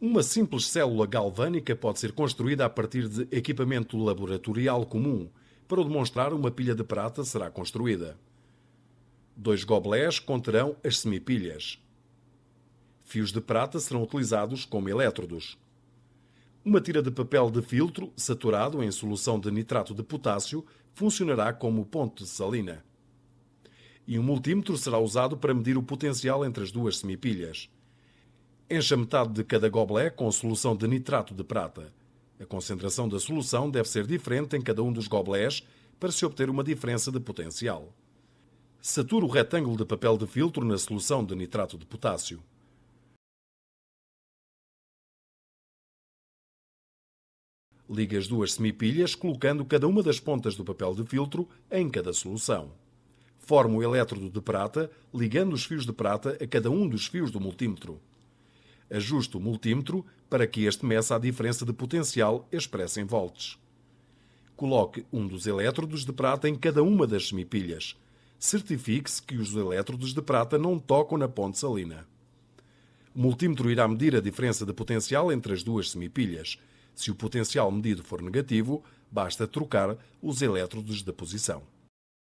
Uma simples célula galvânica pode ser construída a partir de equipamento laboratorial comum. Para o demonstrar, uma pilha de prata será construída. Dois gobelés conterão as semipilhas. Fios de prata serão utilizados como elétrodos. Uma tira de papel de filtro saturado em solução de nitrato de potássio funcionará como ponte de salina. E um multímetro será usado para medir o potencial entre as duas semipilhas. Encha metade de cada gobelé com solução de nitrato de prata. A concentração da solução deve ser diferente em cada um dos gobelés para se obter uma diferença de potencial. Satura o retângulo de papel de filtro na solução de nitrato de potássio. Liga as duas semipilhas colocando cada uma das pontas do papel de filtro em cada solução. Forma o elétrodo de prata, ligando os fios de prata a cada um dos fios do multímetro. Ajuste o multímetro para que este meça a diferença de potencial expressa em volts. Coloque um dos elétrodos de prata em cada uma das semipilhas. Certifique-se que os elétrodos de prata não tocam na ponte salina. O multímetro irá medir a diferença de potencial entre as duas semipilhas. Se o potencial medido for negativo, basta trocar os elétrodos da posição.